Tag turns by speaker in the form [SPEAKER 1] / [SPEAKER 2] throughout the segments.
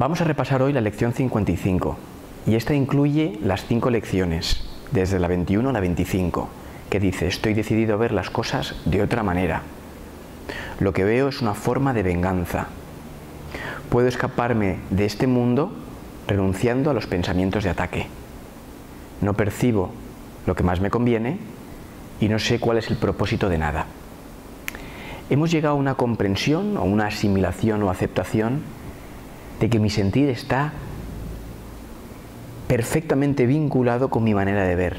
[SPEAKER 1] Vamos a repasar hoy la lección 55 y esta incluye las cinco lecciones, desde la 21 a la 25, que dice, estoy decidido a ver las cosas de otra manera. Lo que veo es una forma de venganza. Puedo escaparme de este mundo renunciando a los pensamientos de ataque. No percibo lo que más me conviene y no sé cuál es el propósito de nada. Hemos llegado a una comprensión o una asimilación o aceptación de que mi sentir está perfectamente vinculado con mi manera de ver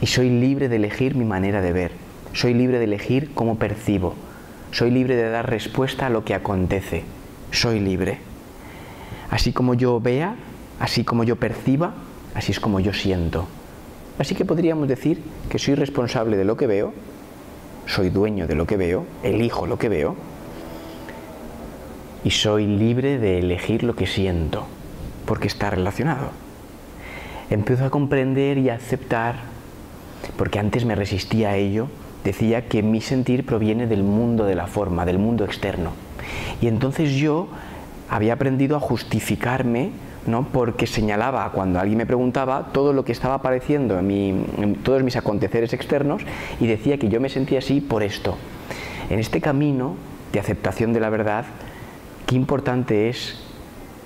[SPEAKER 1] y soy libre de elegir mi manera de ver, soy libre de elegir cómo percibo, soy libre de dar respuesta a lo que acontece, soy libre. Así como yo vea, así como yo perciba, así es como yo siento. Así que podríamos decir que soy responsable de lo que veo, soy dueño de lo que veo, elijo lo que veo, y soy libre de elegir lo que siento, porque está relacionado. Empiezo a comprender y a aceptar, porque antes me resistía a ello, decía que mi sentir proviene del mundo de la forma, del mundo externo. Y entonces yo había aprendido a justificarme ¿no? porque señalaba cuando alguien me preguntaba todo lo que estaba apareciendo en, en, todos mis aconteceres externos y decía que yo me sentía así por esto. En este camino de aceptación de la verdad qué importante es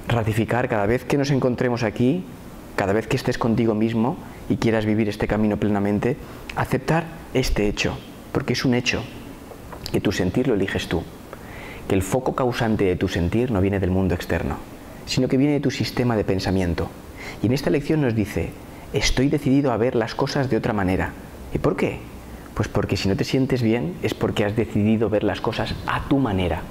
[SPEAKER 1] ratificar cada vez que nos encontremos aquí, cada vez que estés contigo mismo y quieras vivir este camino plenamente, aceptar este hecho, porque es un hecho, que tu sentir lo eliges tú, que el foco causante de tu sentir no viene del mundo externo, sino que viene de tu sistema de pensamiento. Y en esta lección nos dice, estoy decidido a ver las cosas de otra manera. ¿Y por qué? Pues porque si no te sientes bien es porque has decidido ver las cosas a tu manera.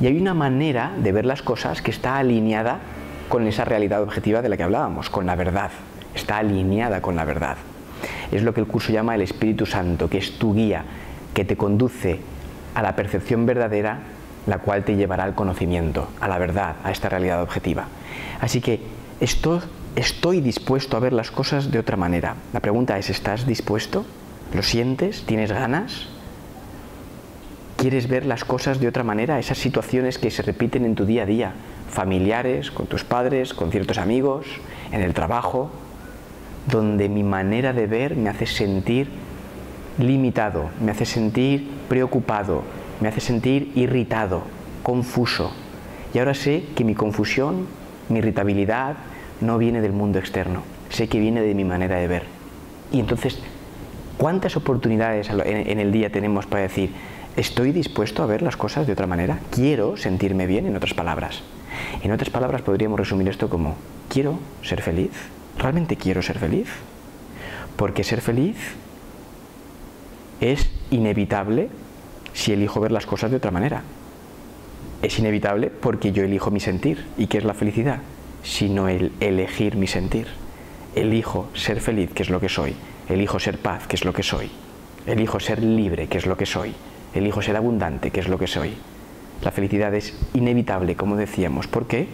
[SPEAKER 1] Y hay una manera de ver las cosas que está alineada con esa realidad objetiva de la que hablábamos, con la verdad. Está alineada con la verdad. Es lo que el curso llama el Espíritu Santo, que es tu guía, que te conduce a la percepción verdadera, la cual te llevará al conocimiento, a la verdad, a esta realidad objetiva. Así que esto, estoy dispuesto a ver las cosas de otra manera. La pregunta es, ¿estás dispuesto? ¿Lo sientes? ¿Tienes ganas? Quieres ver las cosas de otra manera, esas situaciones que se repiten en tu día a día, familiares, con tus padres, con ciertos amigos, en el trabajo, donde mi manera de ver me hace sentir limitado, me hace sentir preocupado, me hace sentir irritado, confuso. Y ahora sé que mi confusión, mi irritabilidad, no viene del mundo externo, sé que viene de mi manera de ver. Y entonces, ¿cuántas oportunidades en el día tenemos para decir, ¿Estoy dispuesto a ver las cosas de otra manera? Quiero sentirme bien, en otras palabras. En otras palabras podríamos resumir esto como, quiero ser feliz. ¿Realmente quiero ser feliz? Porque ser feliz es inevitable si elijo ver las cosas de otra manera. Es inevitable porque yo elijo mi sentir. ¿Y qué es la felicidad? Sino el elegir mi sentir. Elijo ser feliz, que es lo que soy. Elijo ser paz, que es lo que soy. Elijo ser libre, que es lo que soy elijo ser abundante, que es lo que soy. La felicidad es inevitable, como decíamos. ¿Por qué?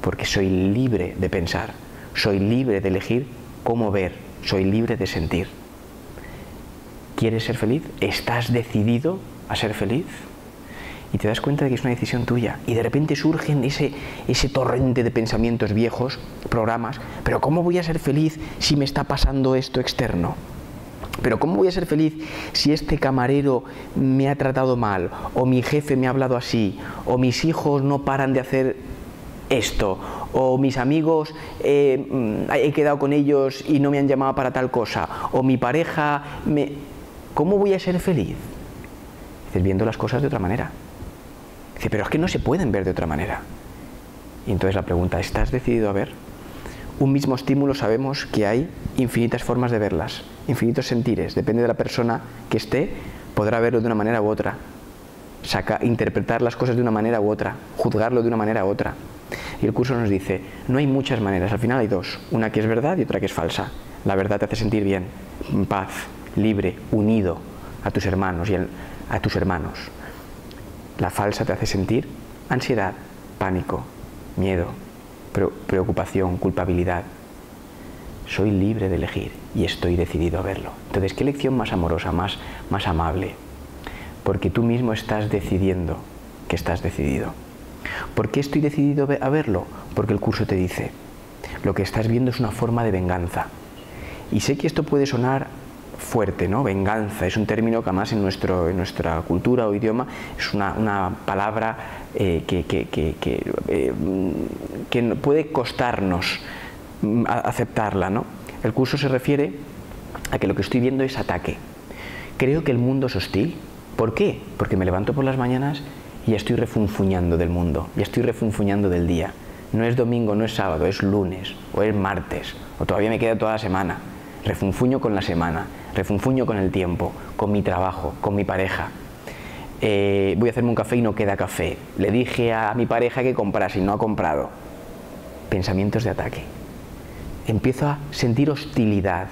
[SPEAKER 1] Porque soy libre de pensar, soy libre de elegir cómo ver, soy libre de sentir. ¿Quieres ser feliz? ¿Estás decidido a ser feliz? Y te das cuenta de que es una decisión tuya. Y de repente surgen ese, ese torrente de pensamientos viejos, programas, pero ¿cómo voy a ser feliz si me está pasando esto externo? Pero ¿cómo voy a ser feliz si este camarero me ha tratado mal, o mi jefe me ha hablado así, o mis hijos no paran de hacer esto, o mis amigos eh, mm, he quedado con ellos y no me han llamado para tal cosa, o mi pareja me... ¿Cómo voy a ser feliz? Dices, viendo las cosas de otra manera. Dice, pero es que no se pueden ver de otra manera. Y entonces la pregunta, ¿estás decidido a ver? Un mismo estímulo sabemos que hay infinitas formas de verlas infinitos sentires, depende de la persona que esté, podrá verlo de una manera u otra, saca, interpretar las cosas de una manera u otra, juzgarlo de una manera u otra. Y el curso nos dice, no hay muchas maneras, al final hay dos, una que es verdad y otra que es falsa. La verdad te hace sentir bien, en paz, libre, unido a tus hermanos y a tus hermanos. La falsa te hace sentir ansiedad, pánico, miedo, preocupación, culpabilidad, soy libre de elegir y estoy decidido a verlo. Entonces, ¿qué lección más amorosa, más, más amable? Porque tú mismo estás decidiendo que estás decidido. ¿Por qué estoy decidido a verlo? porque el curso te dice, lo que estás viendo es una forma de venganza. Y sé que esto puede sonar fuerte, ¿no? Venganza es un término que además en, nuestro, en nuestra cultura o idioma es una, palabra eh, que, eh, que, puede costarnos mm, aceptarla, ¿no? El curso se refiere a que lo que estoy viendo es ataque. Creo que el mundo es hostil. ¿Por qué? Porque me levanto por las mañanas y ya estoy refunfuñando del mundo, ya estoy refunfuñando del día. No es domingo, no es sábado, es lunes o es martes, o todavía me queda toda la semana. Refunfuño con la semana, refunfuño con el tiempo, con mi trabajo, con mi pareja. Eh, voy a hacerme un café y no queda café. Le dije a mi pareja que comprase y no ha comprado. Pensamientos de ataque. Empiezo a sentir hostilidad.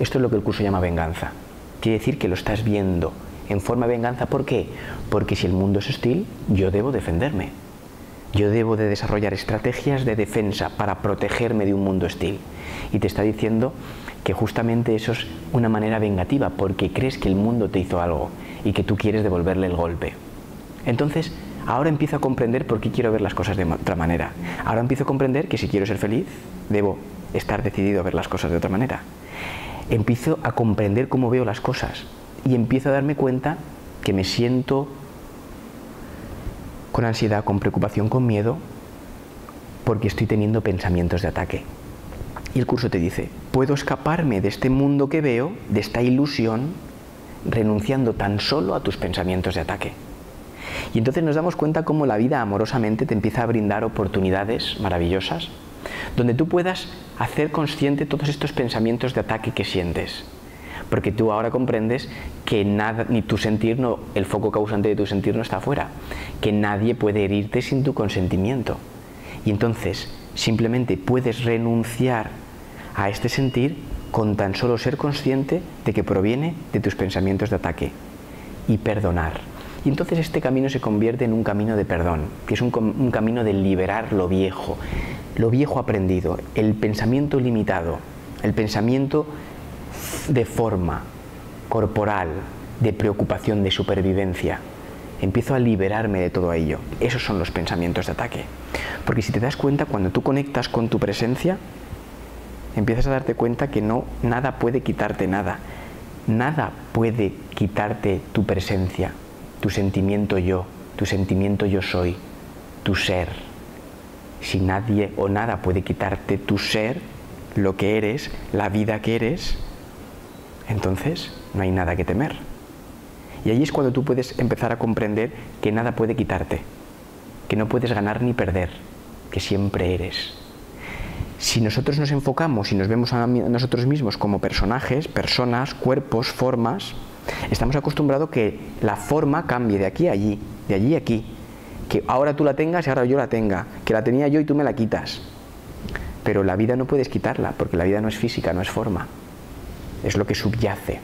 [SPEAKER 1] Esto es lo que el curso llama venganza. Quiere decir que lo estás viendo en forma de venganza. ¿Por qué? Porque si el mundo es hostil, yo debo defenderme. Yo debo de desarrollar estrategias de defensa para protegerme de un mundo hostil. Y te está diciendo que justamente eso es una manera vengativa, porque crees que el mundo te hizo algo y que tú quieres devolverle el golpe. Entonces, ahora empiezo a comprender por qué quiero ver las cosas de otra manera. Ahora empiezo a comprender que si quiero ser feliz, debo estar decidido a ver las cosas de otra manera. Empiezo a comprender cómo veo las cosas y empiezo a darme cuenta que me siento con ansiedad, con preocupación, con miedo, porque estoy teniendo pensamientos de ataque. Y el curso te dice, puedo escaparme de este mundo que veo, de esta ilusión, renunciando tan solo a tus pensamientos de ataque. Y entonces nos damos cuenta cómo la vida amorosamente te empieza a brindar oportunidades maravillosas, donde tú puedas hacer consciente todos estos pensamientos de ataque que sientes. Porque tú ahora comprendes que nada, ni tu sentir, el foco causante de tu sentir no está afuera, que nadie puede herirte sin tu consentimiento. Y entonces simplemente puedes renunciar a este sentir con tan solo ser consciente de que proviene de tus pensamientos de ataque y perdonar. Y entonces este camino se convierte en un camino de perdón, que es un camino de liberar lo viejo, lo viejo aprendido, el pensamiento limitado, el pensamiento de forma corporal, de preocupación, de supervivencia. Empiezo a liberarme de todo ello. Esos son los pensamientos de ataque. Porque si te das cuenta, cuando tú conectas con tu presencia, empiezas a darte cuenta que no nada puede quitarte nada. Nada puede quitarte tu presencia, tu sentimiento yo, tu sentimiento yo soy, tu ser. Si nadie o nada puede quitarte tu ser, lo que eres, la vida que eres, entonces no hay nada que temer. Y ahí es cuando tú puedes empezar a comprender que nada puede quitarte, que no puedes ganar ni perder, que siempre eres. Si nosotros nos enfocamos y nos vemos a nosotros mismos como personajes, personas, cuerpos, formas, estamos acostumbrados que la forma cambie de aquí a allí, de allí a aquí. Que ahora tú la tengas y ahora yo la tenga. Que la tenía yo y tú me la quitas. Pero la vida no puedes quitarla, porque la vida no es física, no es forma. Es lo que subyace.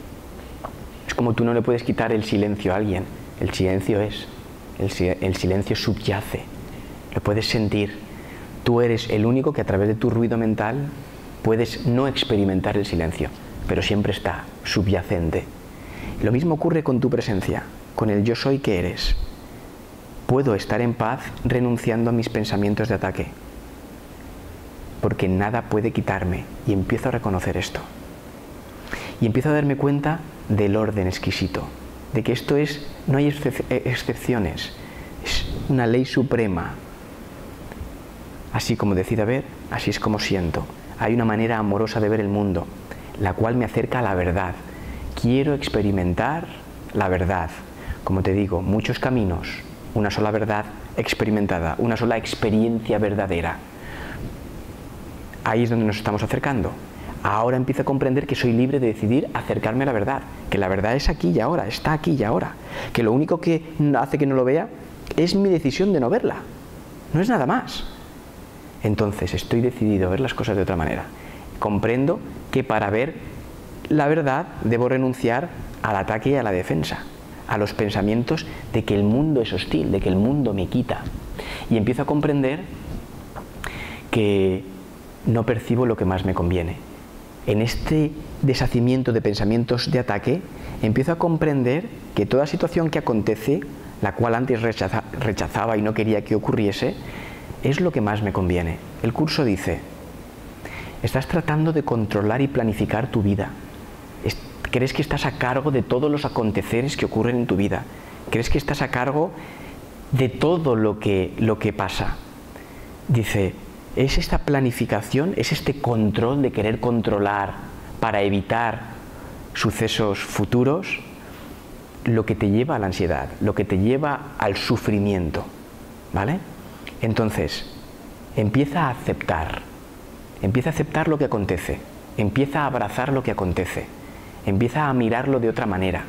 [SPEAKER 1] Es como tú no le puedes quitar el silencio a alguien. El silencio es. El, silencio subyace. Lo puedes sentir. Tú eres el único que a través de tu ruido mental puedes no experimentar el silencio, pero siempre está subyacente. Lo mismo ocurre con tu presencia, con el yo soy que eres. Puedo estar en paz renunciando a mis pensamientos de ataque, porque nada puede quitarme y empiezo a reconocer esto. Y empiezo a darme cuenta del orden exquisito, de que esto es, no hay eh, excepciones, es una ley suprema. Así como decida ver, así es como siento. Hay una manera amorosa de ver el mundo, la cual me acerca a la verdad. Quiero experimentar la verdad. Como te digo, muchos caminos, una sola verdad experimentada, una sola experiencia verdadera. Ahí es donde nos estamos acercando. Ahora empiezo a comprender que soy libre de decidir acercarme a la verdad, que la verdad es aquí y ahora, está aquí y ahora, que lo único que hace que no lo vea es mi decisión de no verla, no es nada más. Entonces estoy decidido a ver las cosas de otra manera. Comprendo que para ver la verdad debo renunciar al ataque y a la defensa, a los pensamientos de que el mundo es hostil, de que el mundo me quita. Y empiezo a comprender que no percibo lo que más me conviene, en este deshacimiento de pensamientos de ataque, empiezo a comprender que toda situación que acontece, la cual antes rechazaba y no quería que ocurriese, es lo que más me conviene. El curso dice, estás tratando de controlar y planificar tu vida. Crees que estás a cargo de todos los aconteceres que ocurren en tu vida. Crees que estás a cargo de todo lo que, lo que pasa. Dice, es esta planificación, es este control de querer controlar para evitar sucesos futuros lo que te lleva a la ansiedad, lo que te lleva al sufrimiento. ¿Vale? Entonces, empieza a aceptar, empieza a aceptar lo que acontece, empieza a abrazar lo que acontece, empieza a mirarlo de otra manera.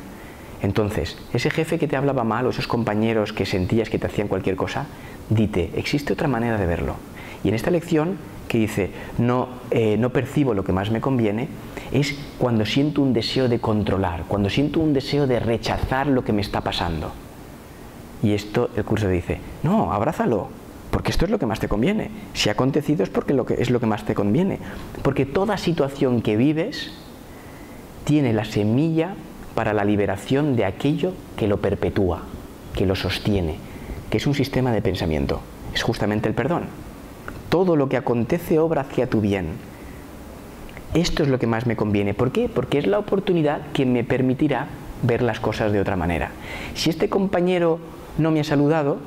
[SPEAKER 1] Entonces, ese jefe que te hablaba mal o esos compañeros que sentías que te hacían cualquier cosa, dite, existe otra manera de verlo. Y en esta lección que dice, no, eh, no percibo lo que más me conviene, es cuando siento un deseo de controlar, cuando siento un deseo de rechazar lo que me está pasando. Y esto el curso dice, no, abrázalo, porque esto es lo que más te conviene. Si ha acontecido es porque lo que, es lo que más te conviene. Porque toda situación que vives tiene la semilla para la liberación de aquello que lo perpetúa, que lo sostiene, que es un sistema de pensamiento. Es justamente el perdón. Todo lo que acontece obra hacia tu bien. Esto es lo que más me conviene. ¿Por qué? Porque es la oportunidad que me permitirá ver las cosas de otra manera. Si este compañero no me ha saludado,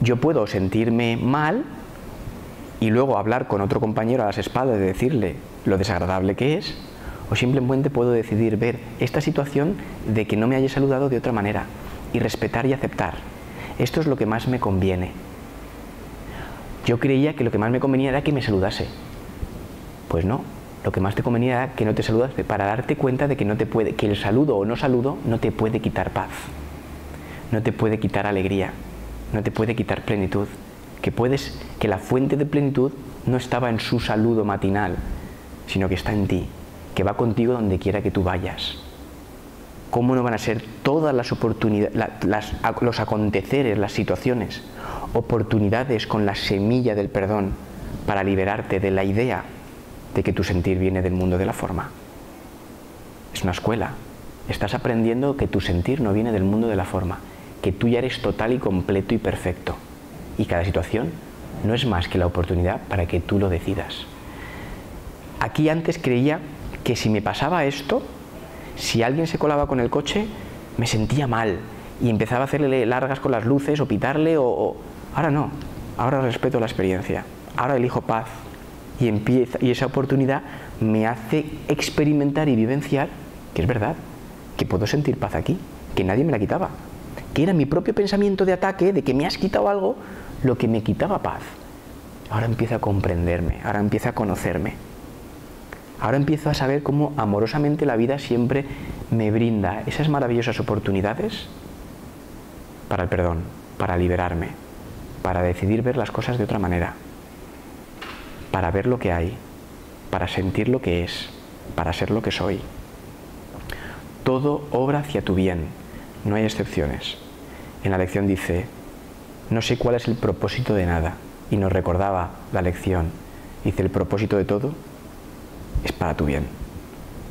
[SPEAKER 1] yo puedo sentirme mal y luego hablar con otro compañero a las espaldas de decirle lo desagradable que es, o simplemente puedo decidir ver esta situación de que no me haya saludado de otra manera y respetar y aceptar. Esto es lo que más me conviene. Yo creía que lo que más me convenía era que me saludase. Pues no, lo que más te convenía era que no te saludase para darte cuenta de que no te puede que el saludo o no saludo no te puede quitar paz no te puede quitar alegría, no te puede quitar plenitud, que puedes que la fuente de plenitud no estaba en su saludo matinal, sino que está en ti, que va contigo donde quiera que tú vayas. ¿Cómo no van a ser todas las oportunidades, los aconteceres, las situaciones, oportunidades con la semilla del perdón para liberarte de la idea de que tu sentir viene del mundo de la forma? Es una escuela. Estás aprendiendo que tu sentir no viene del mundo de la forma, que tú ya eres total y completo y perfecto. Y cada situación no es más que la oportunidad para que tú lo decidas. Aquí antes creía que si me pasaba esto, si alguien se colaba con el coche, me sentía mal y empezaba a hacerle largas con las luces o pitarle o, ahora no, ahora respeto la experiencia, ahora elijo paz y empieza y esa oportunidad me hace experimentar y vivenciar que es verdad, que puedo sentir paz aquí, que nadie me la quitaba que era mi propio pensamiento de ataque, de que me has quitado algo, lo que me quitaba paz. Ahora empiezo a comprenderme, ahora empiezo a conocerme. Ahora empiezo a saber cómo amorosamente la vida siempre me brinda esas maravillosas oportunidades para el perdón, para liberarme, para decidir ver las cosas de otra manera, para ver lo que hay, para sentir lo que es, para ser lo que soy. Todo obra hacia tu bien, no hay excepciones. En la lección dice, no sé cuál es el propósito de nada. Y nos recordaba la lección. Dice, el propósito de todo es para tu bien.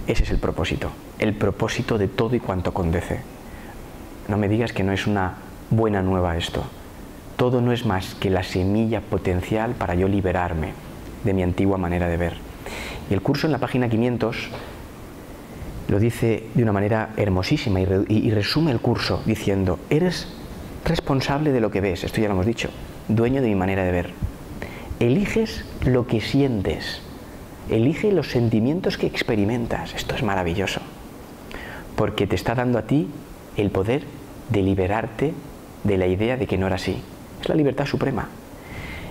[SPEAKER 1] Ese es el propósito. El propósito de todo y cuanto condece. No me digas que no es una buena nueva esto. Todo no es más que la semilla potencial para yo liberarme de mi antigua manera de ver. Y el curso en la página 500 lo dice de una manera hermosísima y, resume el curso diciendo, eres responsable de lo que ves, esto ya lo hemos dicho, dueño de mi manera de ver. Eliges lo que sientes, elige los sentimientos que experimentas, esto es maravilloso, porque te está dando a ti el poder de liberarte de la idea de que no era así. Es la libertad suprema.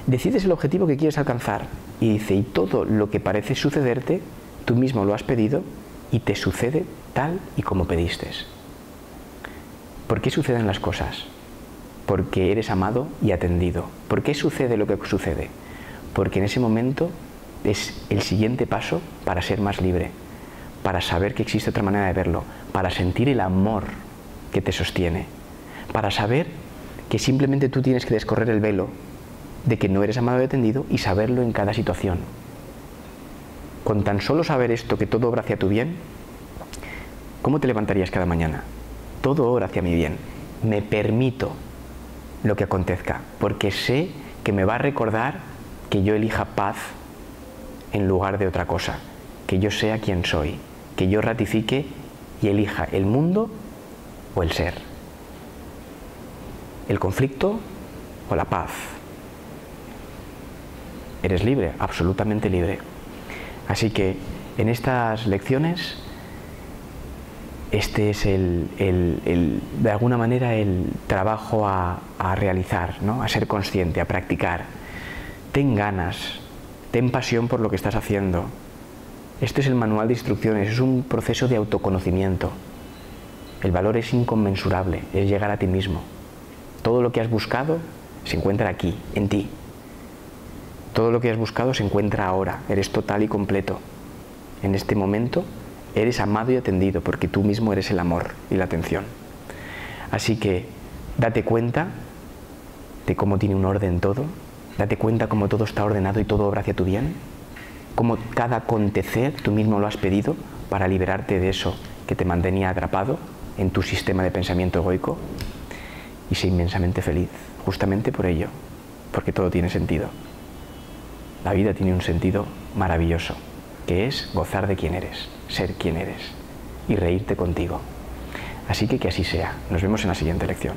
[SPEAKER 1] Decides el objetivo que quieres alcanzar y dice, y todo lo que parece sucederte, tú mismo lo has pedido y te sucede tal y como pediste. ¿Por qué suceden las cosas? Porque eres amado y atendido. ¿Por qué sucede lo que sucede? Porque en ese momento es el siguiente paso para ser más libre, para saber que existe otra manera de verlo, para sentir el amor que te sostiene, para saber que simplemente tú tienes que descorrer el velo de que no eres amado y atendido y saberlo en cada situación. Con tan solo saber esto, que todo obra hacia tu bien, ¿cómo te levantarías cada mañana? Todo obra hacia mi bien. Me permito lo que acontezca, porque sé que me va a recordar que yo elija paz en lugar de otra cosa, que yo sea quien soy, que yo ratifique y elija el mundo o el ser, el conflicto o la paz. Eres libre, absolutamente libre. Así que en estas lecciones este es el, de alguna manera el trabajo a, realizar, ¿no? a ser consciente, a practicar. Ten ganas, ten pasión por lo que estás haciendo. Este es el manual de instrucciones, es un proceso de autoconocimiento. El valor es inconmensurable, es llegar a ti mismo. Todo lo que has buscado se encuentra aquí, en ti. Todo lo que has buscado se encuentra ahora, eres total y completo. En este momento eres amado y atendido porque tú mismo eres el amor y la atención. Así que date cuenta de cómo tiene un orden todo, date cuenta cómo todo está ordenado y todo obra hacia tu bien, cómo cada acontecer tú mismo lo has pedido para liberarte de eso que te mantenía atrapado en tu sistema de pensamiento egoico y sé inmensamente feliz, justamente por ello, porque todo tiene sentido. La vida tiene un sentido maravilloso, que es gozar de quién eres ser quien eres y reírte contigo. Así que que así sea. Nos vemos en la siguiente lección.